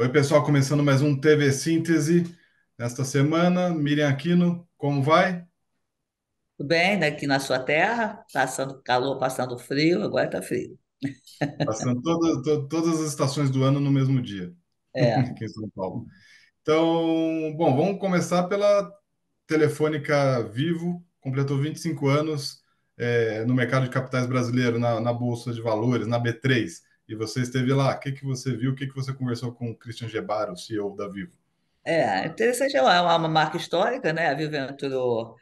Oi, pessoal, começando mais um TV Síntese nesta semana. Miriam Aquino, como vai? Tudo bem, daqui na sua terra, passando calor, passando frio, agora está frio. Passando todas, to- todas as estações do ano no mesmo dia, É, aqui em São Paulo. Então, bom, vamos começar pela Telefônica Vivo, completou 25 anos é, no mercado de capitais brasileiro, na, na Bolsa de Valores, na B3. E você esteve lá. O que que você viu? O que que você conversou com o Christian Gebara, o CEO da Vivo? é interessante, é uma, é uma marca histórica, né? A Vivo entrou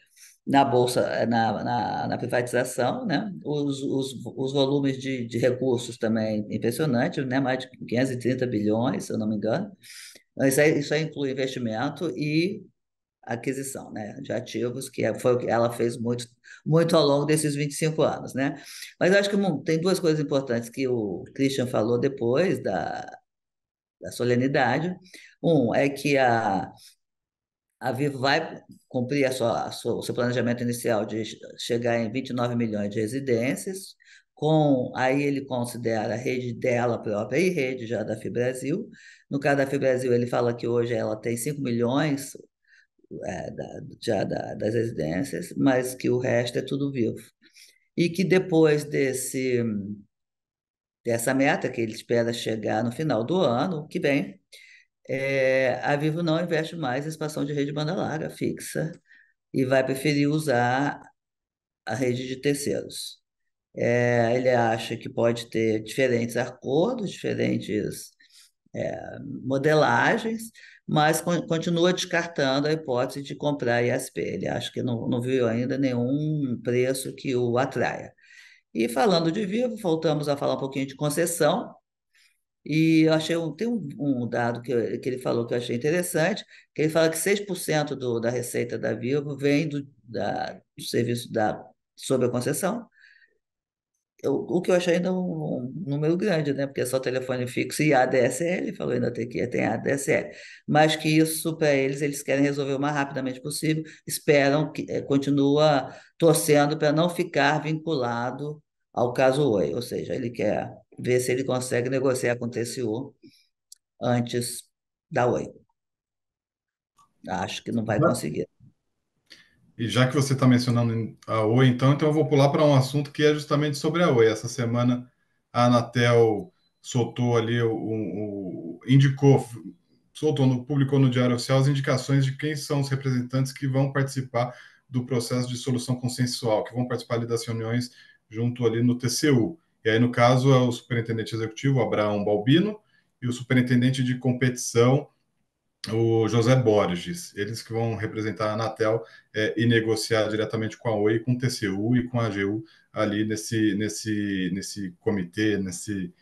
na bolsa, na, na, na privatização, né? Os, os, os volumes de, de recursos também impressionantes, né? Mais de 530 bilhões, se eu não me engano. Isso aí, isso aí inclui investimento e aquisição, né, de ativos, que é, foi o que ela fez muito, muito ao longo desses 25 anos, né? Mas acho que hum, tem duas coisas importantes que o Christian falou depois da, da solenidade. Um é que a, a Vivo vai cumprir a sua, a sua, o seu planejamento inicial de chegar em 29 milhões de residências, com aí ele considera a rede dela própria e rede já da FIBrasil. No caso da FIBrasil, ele fala que hoje ela tem 5 milhões é, da, já da, das residências, mas que o resto é tudo vivo. E que depois desse, dessa meta, que ele espera chegar no final do ano que vem, é, a Vivo não investe mais em expansão de rede banda larga fixa e vai preferir usar a rede de terceiros. É, ele acha que pode ter diferentes acordos, diferentes é, modelagens, mas con- continua descartando a hipótese de comprar ISP. Ele acha que não, não viu ainda nenhum preço que o atraia. E falando de Vivo, voltamos a falar um pouquinho de concessão. E eu achei um, tem um, um dado que, que ele falou que eu achei interessante, que ele fala que 6% do, da receita da Vivo vem do, da, do serviço da, sobre a concessão, eu- o que eu achei ainda um, um número grande, né? Porque é só telefone fixo e ADSL, falou ainda tem que tem ADSL. Mas que isso, para eles, eles querem resolver o mais rapidamente possível, esperam que eh, continua torcendo para não ficar vinculado ao caso Oi, ou seja, ele quer ver se ele consegue negociar com o TCU antes da Oi. Acho que não vai conseguir. E já que você está mencionando a Oi, então, então eu vou pular para um assunto que é justamente sobre a Oi. Essa semana a Anatel soltou ali, o, o- indicou, soltou, no, publicou no Diário Oficial as indicações de quem são os representantes que vão participar do processo de solução consensual, que vão participar ali das reuniões junto ali no TCU. E aí, no caso, é o superintendente executivo, Abraão Balbino, e o superintendente de competição, o José Borges, eles que vão representar a Anatel é, e negociar diretamente com a Oi, com o TCU e com a AGU ali nesse, nesse, nesse comitê, nesse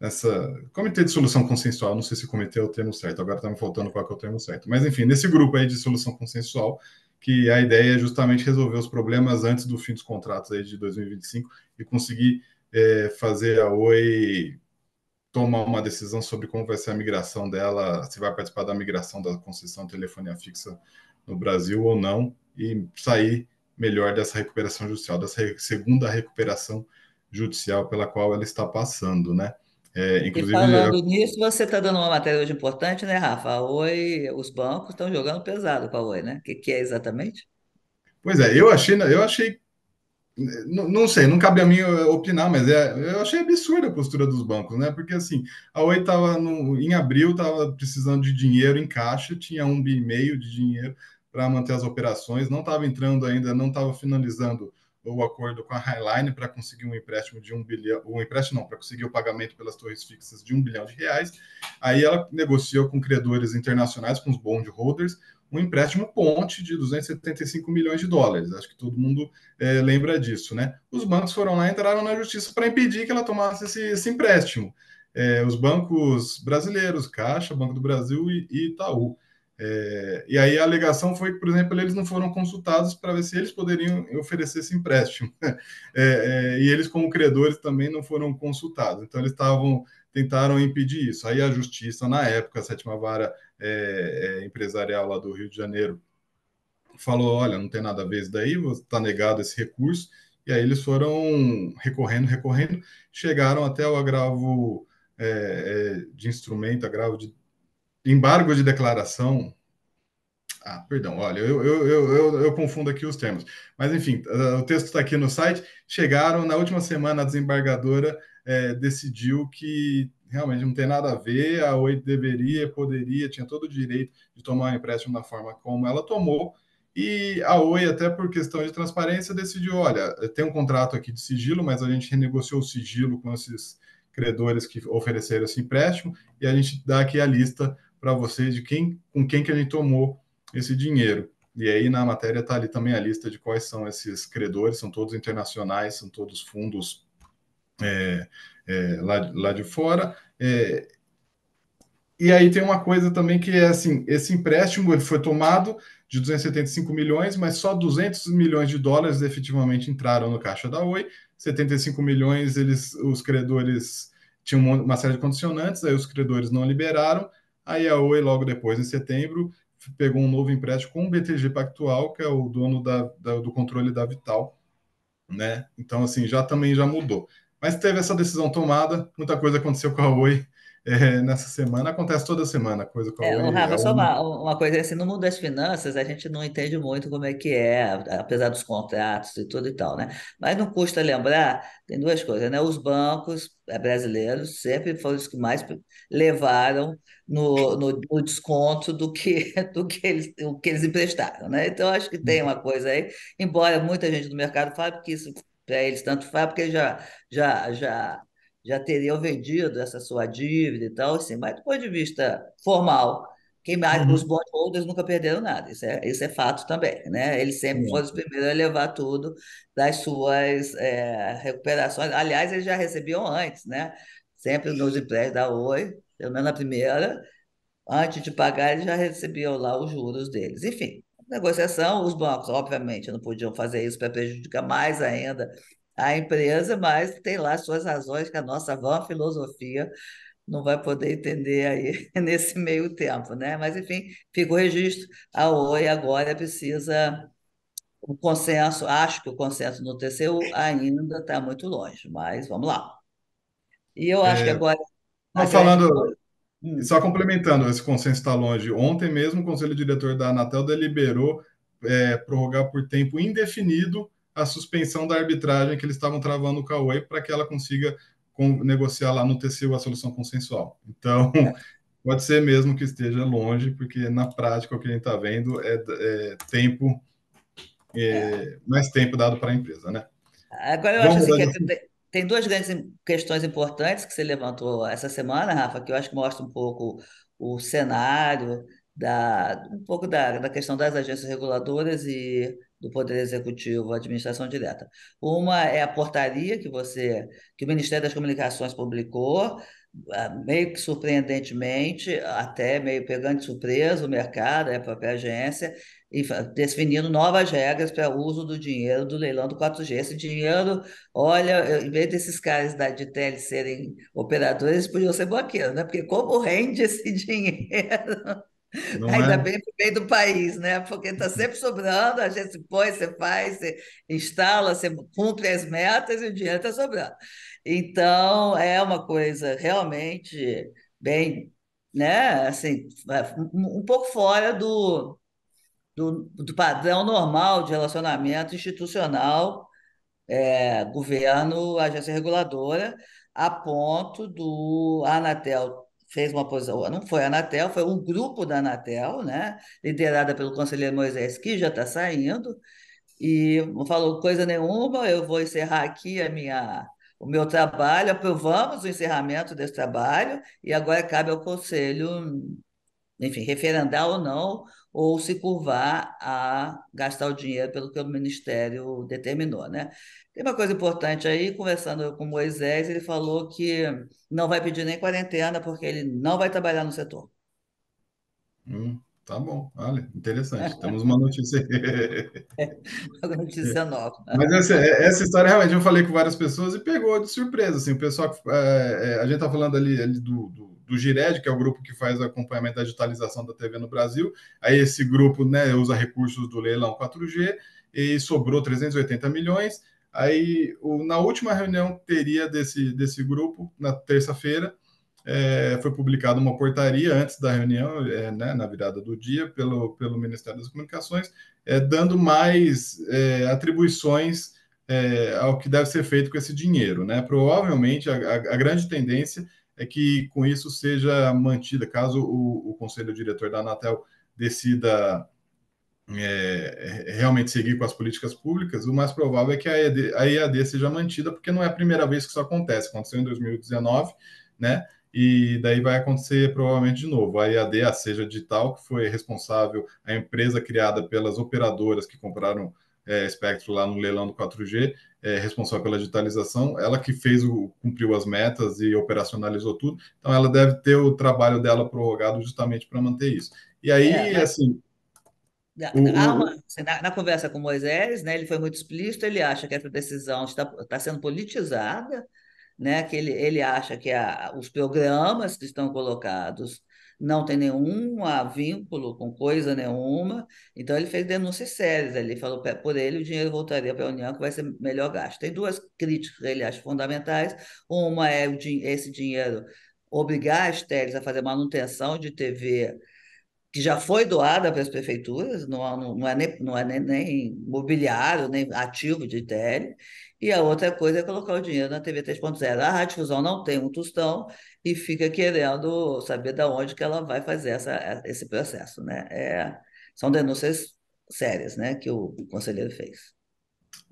nessa comitê de solução consensual, não sei se comitê é o termo certo, agora está me faltando qual é o termo certo, mas enfim, nesse grupo aí de solução consensual, que a ideia é justamente resolver os problemas antes do fim dos contratos aí de 2025 e conseguir é, fazer a Oi tomar uma decisão sobre como vai ser a migração dela, se vai participar da migração da concessão de telefonia fixa no Brasil ou não, e sair melhor dessa recuperação judicial, dessa segunda recuperação judicial pela qual ela está passando, né? É, E inclusive, falando nisso, você está dando uma matéria hoje importante, né, Rafa? A Oi, os bancos estão jogando pesado com a Oi, né? O que, que é exatamente? pois é, eu achei, eu achei, não, sei, não cabe a mim opinar, mas é, eu achei absurda a postura dos bancos, né? Porque assim, a Oi estava em abril, estava precisando de dinheiro em caixa, tinha um bi e meio de dinheiro para manter as operações, não estava entrando ainda, não estava finalizando o acordo com a Highline para conseguir um empréstimo de um bilhão, um empréstimo não, para conseguir o pagamento pelas torres fixas de um bilhão de reais. Aí ela negociou com credores internacionais, com os bond holders, um empréstimo ponte de 275 milhões de dólares. Acho que todo mundo é, lembra disso, né? Os bancos foram lá e entraram na justiça para impedir que ela tomasse esse, esse empréstimo. É, os bancos brasileiros, Caixa, Banco do Brasil e, e Itaú. É, e aí a alegação foi que, por exemplo, eles não foram consultados para ver se eles poderiam oferecer esse empréstimo. É, é, e eles, como credores, também não foram consultados. Então, eles estavam tentaram impedir isso. Aí a justiça, na época, a sétima vara é, é, empresarial lá do Rio de Janeiro, falou: olha, não tem nada a ver isso daí, está negado esse recurso. E aí eles foram recorrendo, recorrendo, chegaram até o agravo é, é, de instrumento, agravo de embargo de declaração. Ah, perdão, olha, eu, eu, eu, eu, eu confundo aqui os termos. Mas, enfim, o texto está aqui no site. Chegaram, na última semana, a desembargadora é, decidiu que realmente não tem nada a ver, a Oi deveria, poderia, tinha todo o direito de tomar um empréstimo da forma como ela tomou, e a Oi, até por questão de transparência, decidiu: olha, tem um contrato aqui de sigilo, mas a gente renegociou o sigilo com esses credores que ofereceram esse empréstimo, e a gente dá aqui a lista para vocês de quem, com quem que a gente tomou esse dinheiro. E aí na matéria está ali também a lista de quais são esses credores, são todos internacionais, são todos fundos é, é, lá, lá de fora. É, e aí tem uma coisa também que é assim, esse empréstimo ele foi tomado de 275 milhões, mas só 200 milhões de dólares efetivamente entraram no caixa da Oi. 75 milhões, eles, os credores tinham uma série de condicionantes, aí os credores não liberaram. Aí a Oi, logo depois, em setembro, pegou um novo empréstimo com o BTG Pactual, que é o dono da, da, do controle da Vital, né? Então, assim, já também já mudou. Mas teve essa decisão tomada, muita coisa aconteceu com a Oi é, nessa semana, acontece toda semana, coisa com a É, Oi. Rafa, a só uma, uma coisa assim, no mundo das finanças a gente não entende muito como é que é, apesar dos contratos e tudo e tal, né? Mas não custa lembrar, tem duas coisas, né? Os bancos eh, brasileiros sempre foram os que mais levaram no, no, no desconto do que, do que eles, o que eles emprestaram, né? Então acho que tem uma coisa aí, embora muita gente do mercado fale que isso para eles tanto faz, porque já, já, já já teriam vendido essa sua dívida e tal, assim, mas do ponto de vista formal, quem mais, os Uhum. bondholders nunca perderam nada, isso é, isso é fato também, né? Eles sempre foram os primeiros a levar tudo das suas é, recuperações. Aliás, eles já recebiam antes, né? Sempre nos empréstimos da Oi, pelo menos na primeira, antes de pagar, eles já recebiam lá os juros deles. Enfim, negociação, os bancos, obviamente, não podiam fazer isso para prejudicar mais ainda a empresa, mas tem lá suas razões que a nossa vã filosofia não vai poder entender aí nesse meio tempo, né? Mas, enfim, fica o registro. A Oi agora precisa o consenso, acho que o consenso no TCU ainda está muito longe, mas vamos lá. E eu acho que É, agora a não, falando, Hum. só complementando, esse consenso está longe. Ontem mesmo, o Conselho Diretor da Anatel deliberou é, prorrogar por tempo indefinido a suspensão da arbitragem que eles estavam travando com a Oi para que ela consiga com, negociar lá no TCU a solução consensual. Então, pode ser mesmo que esteja longe, porque na prática o que a gente está vendo é, é tempo, É. é, mais tempo dado para a empresa, né? Agora, eu acho Vamos assim mudar que é. Tem duas grandes questões importantes que você levantou essa semana, Rafa, que eu acho que mostra um pouco o cenário da um pouco da, da questão das agências reguladoras e do Poder Executivo, administração direta. Uma é a portaria que você que o Ministério das Comunicações publicou, meio que surpreendentemente, até meio pegando de surpresa o mercado, a própria agência, e definindo novas regras para o uso do dinheiro do leilão do 4G. Esse dinheiro Olha, em vez desses caras da de tele serem operadores, eles podiam ser banqueiros, né? Porque como rende esse dinheiro? Não Ainda é? bem para o meio do país, né? Porque está sempre sobrando, a gente põe, você faz, você instala, você cumpre as metas e o dinheiro está sobrando. Então, é uma coisa realmente bem, né? Assim, um pouco fora do, do, do padrão normal de relacionamento institucional é, governo, agência reguladora, a ponto do a Anatel fez uma posição, não foi a Anatel, foi um grupo da Anatel, né, liderada pelo conselheiro Moisés, que já está saindo, e não falou coisa nenhuma, eu vou encerrar aqui a minha, o meu trabalho, aprovamos o encerramento desse trabalho, e agora cabe ao conselho enfim, referendar ou não, ou se curvar a gastar o dinheiro pelo que o Ministério determinou, né? Tem uma coisa importante aí, conversando com Moisés, ele falou que não vai pedir nem quarentena, porque ele não vai trabalhar no setor. Hum, tá bom, olha, interessante. Temos uma notícia. Uma notícia nova. Mas essa, essa história realmente eu falei com várias pessoas e pegou de surpresa. Assim, o pessoal, é, é, a gente está falando ali, ali do, do, do, Gired, que é o grupo que faz o acompanhamento da digitalização da TV no Brasil. Aí esse grupo né, usa recursos do leilão 4G e sobrou 380 milhões. Aí o, na última reunião que teria desse, desse grupo, na terça-feira, é, foi publicada uma portaria antes da reunião, é, né, na virada do dia, pelo, pelo Ministério das Comunicações, é, dando mais é, atribuições é, ao que deve ser feito com esse dinheiro. Né? Provavelmente a, a, a, grande tendência é que com isso seja mantida, caso o, o Conselho Diretor da Anatel decida é, realmente seguir com as políticas públicas, o mais provável é que a EAD, a EAD seja mantida, porque não é a primeira vez que isso acontece, aconteceu em 2019, né? E daí vai acontecer provavelmente de novo. A EAD, a Seja Digital, que foi responsável, a empresa criada pelas operadoras que compraram é, Spectro lá no leilão do 4G, é, responsável pela digitalização, ela que fez o cumpriu as metas e operacionalizou tudo. Então ela deve ter o trabalho dela prorrogado justamente para manter isso. E aí, é, assim, na, uma, assim, na, na, conversa com Moisés, né, ele foi muito explícito, ele acha que essa decisão está, está sendo politizada, né, que ele, ele acha que a, os programas que estão colocados não tem nenhum vínculo com coisa nenhuma, então ele fez denúncias sérias, ele falou por ele o dinheiro voltaria para a União, que vai ser melhor gasto. Tem duas críticas que ele acha fundamentais, uma é o, esse dinheiro obrigar as TELs a fazer manutenção de TV que já foi doada para as prefeituras, não, não, não é, nem, não é nem, nem mobiliário, nem ativo de ITL, e a outra coisa é colocar o dinheiro na TV 3.0. A Rádio Fusão não tem um tostão e fica querendo saber de onde que ela vai fazer essa, esse processo. Né? É, são denúncias sérias né, que o conselheiro fez.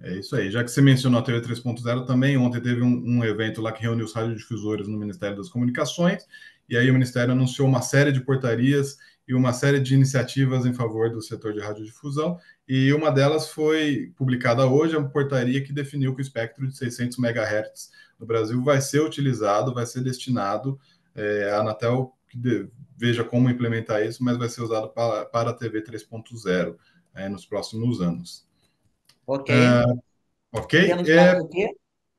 É isso aí. Já que você mencionou a TV 3.0 também, ontem teve um, um evento lá que reuniu os radiodifusores no Ministério das Comunicações, e aí o Ministério anunciou uma série de portarias e uma série de iniciativas em favor do setor de radiodifusão, e uma delas foi publicada hoje, a portaria que definiu que o espectro de 600 MHz no Brasil vai ser utilizado, vai ser destinado, é, a Anatel que de, veja como implementar isso, mas vai ser usado para, para a TV 3.0 é, nos próximos anos. Ok. É, ok? Temos é,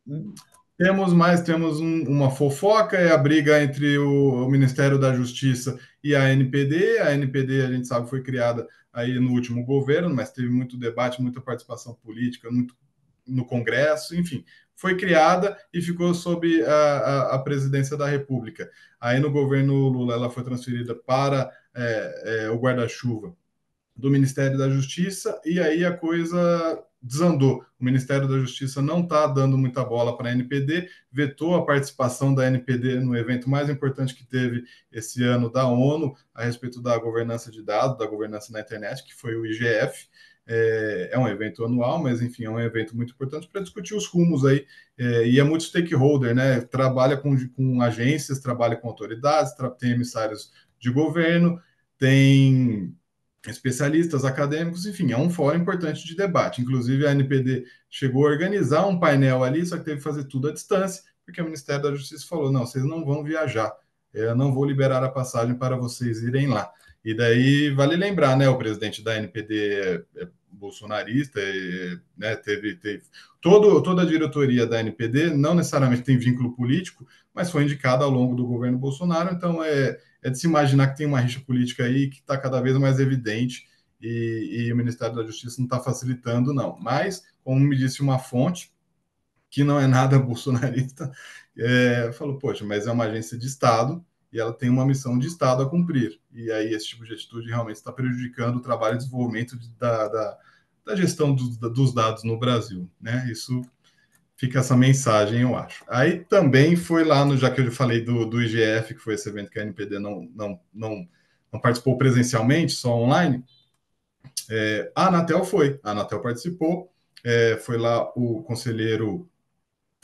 hum. Temos mais, temos um, uma fofoca, é a briga entre o, o, Ministério da Justiça e a NPD. A NPD, a gente sabe, foi criada aí no último governo, mas teve muito debate, muita participação política muito, no Congresso, enfim, foi criada e ficou sob a, a, a presidência da República. Aí no governo Lula ela foi transferida para é, é, o guarda-chuva do Ministério da Justiça, e aí a coisa desandou. O Ministério da Justiça não está dando muita bola para a NPD, vetou a participação da NPD no evento mais importante que teve esse ano da ONU a respeito da governança de dados, da governança na internet, que foi o IGF. É, é um evento anual, mas enfim, é um evento muito importante para discutir os rumos aí. É, e é muito stakeholder, né? Trabalha com, com agências, trabalha com autoridades, tem emissários de governo, tem especialistas, acadêmicos, enfim, é um fórum importante de debate. Inclusive, a NPD chegou a organizar um painel ali, só que teve que fazer tudo à distância, porque o Ministério da Justiça falou: não, vocês não vão viajar, eu não vou liberar a passagem para vocês irem lá. E daí vale lembrar, né? O presidente da NPD é, é bolsonarista, é, né, teve, teve todo, toda a diretoria da NPD não necessariamente tem vínculo político, mas foi indicada ao longo do governo Bolsonaro, então é, é de se imaginar que tem uma rixa política aí que está cada vez mais evidente e, e, o Ministério da Justiça não está facilitando, não. Mas, como me disse uma fonte, que não é nada bolsonarista, é, falou, poxa, mas é uma agência de Estado e ela tem uma missão de Estado a cumprir. E aí esse tipo de atitude realmente está prejudicando o trabalho e desenvolvimento de, da, da, da, gestão dos, dos dados no Brasil. Né? Isso fica essa mensagem, eu acho. Aí também foi lá no, já que eu falei do, do IGF, que foi esse evento que a NPD não, não, não, não participou presencialmente, só online, é, a Anatel foi, a Anatel participou, é, foi lá o conselheiro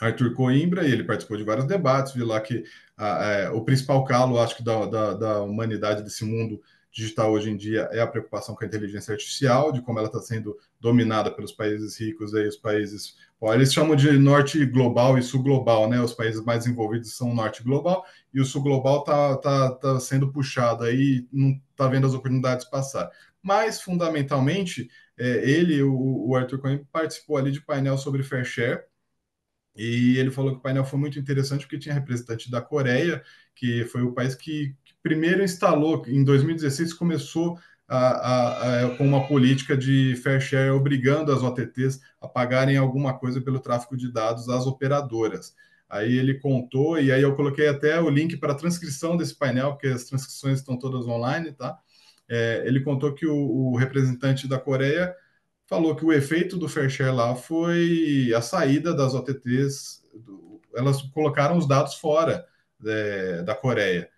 Arthur Coimbra, e ele participou de vários debates, viu lá que a, é, o principal calo, acho que, da, da, da humanidade desse mundo digital hoje em dia é a preocupação com a inteligência artificial, de como ela está sendo dominada pelos países ricos e os países. Eles chamam de norte global e sul global, né? Os países mais envolvidos são norte global e o sul global está tá, tá sendo puxado aí, não está vendo as oportunidades passar. Mas, fundamentalmente, é, ele, o, o Arthur Cohen, participou ali de painel sobre fair share, e ele falou que o painel foi muito interessante porque tinha representante da Coreia, que foi o país que, que primeiro instalou, em 2016 começou a, a, a, com uma política de fair share obrigando as OTTs a pagarem alguma coisa pelo tráfego de dados às operadoras. Aí ele contou, e aí eu coloquei até o link para a transcrição desse painel, porque as transcrições estão todas online, tá? É, ele contou que o, o, representante da Coreia falou que o efeito do fair share lá foi a saída das OTTs, do, elas colocaram os dados fora é, da Coreia.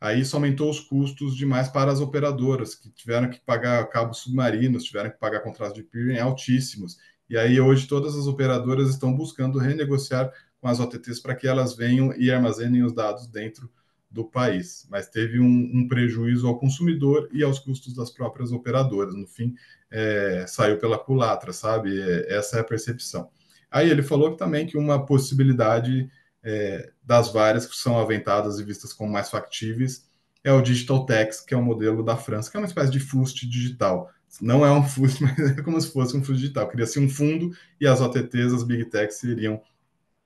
Aí isso aumentou os custos demais para as operadoras, que tiveram que pagar cabos submarinos, tiveram que pagar contratos de peering altíssimos. E aí hoje todas as operadoras estão buscando renegociar com as OTTs para que elas venham e armazenem os dados dentro do país. Mas teve um, um prejuízo ao consumidor e aos custos das próprias operadoras. No fim, é, saiu pela culatra, sabe? É, essa é a percepção. Aí ele falou também que uma possibilidade é, das várias que são aventadas e vistas como mais factíveis é o Digital Tax, que é o modelo da França, que é uma espécie de FUST digital. Não é um FUST, mas é como se fosse um FUST digital. Cria-se um fundo e as OTTs, as Big Techs, seriam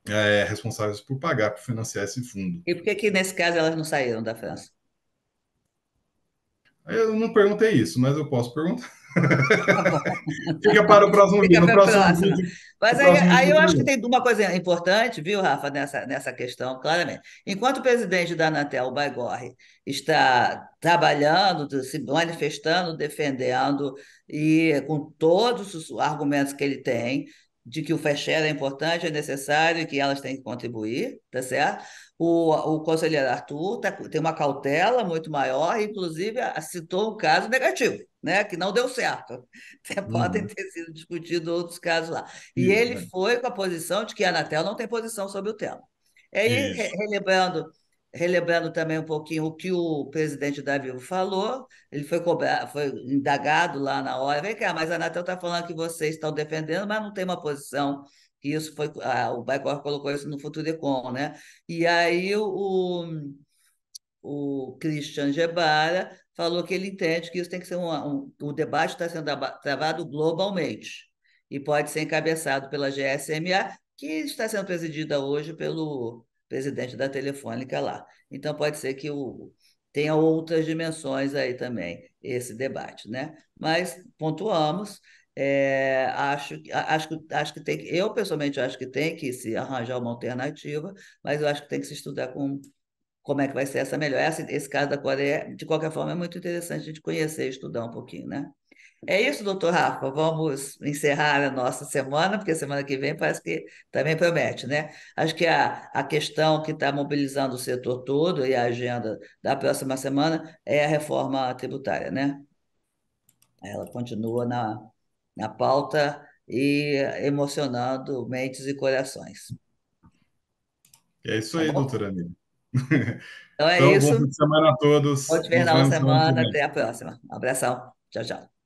é, responsáveis por pagar, por financiar esse fundo. E por que, que, nesse caso, elas não saíram da França? Eu não perguntei isso, mas eu posso perguntar. Fica para o próximo Fica vídeo. próximo vídeo. Mas aí, aí eu acho que tem uma coisa importante, viu, Rafa, nessa, nessa questão, claramente. Enquanto o presidente da Anatel, o Baigorre, está trabalhando, se manifestando, defendendo, e com todos os argumentos que ele tem, de que o fair share é importante, é necessário e que elas têm que contribuir, tá certo? O, o conselheiro Arthur tá, tem uma cautela muito maior, inclusive citou um caso negativo, né, que não deu certo. Podem uhum. ter sido discutidos outros casos lá. E ele é. foi com a posição de que a Anatel não tem posição sobre o tema. E aí, relembrando relembrando também um pouquinho o que o presidente da Vivo falou, ele foi cobrado, foi indagado lá na hora, vem cá, mas a Anatel está falando que vocês estão defendendo, mas não tem uma posição, que isso foi, ah, o Baicor colocou isso no Futurecom, né? E aí o, o Christian Gebara falou que ele entende que isso tem que ser um, um o debate está sendo travado globalmente e pode ser encabeçado pela GSMA, que está sendo presidida hoje pelo presidente da Telefônica lá. Então, pode ser que o, tenha outras dimensões aí também, esse debate, né? Mas pontuamos, é, acho, acho, acho que tem eu pessoalmente acho que tem que se arranjar uma alternativa, mas eu acho que tem que se estudar com como é que vai ser essa melhor. Esse, esse caso da Coreia, de qualquer forma, é muito interessante a gente conhecer e estudar um pouquinho, né? É isso, doutor Rafa. Vamos encerrar a nossa semana, porque semana que vem parece que também promete, né? Acho que a, a questão que está mobilizando o setor todo e a agenda da próxima semana é a reforma tributária, né? Ela continua na, na pauta e emocionando mentes e corações. É isso tá aí, bom? doutora Anília. Então é então, isso. De semana a todos. Bom te ver na semana. Até a próxima. Um abração. Tchau, tchau.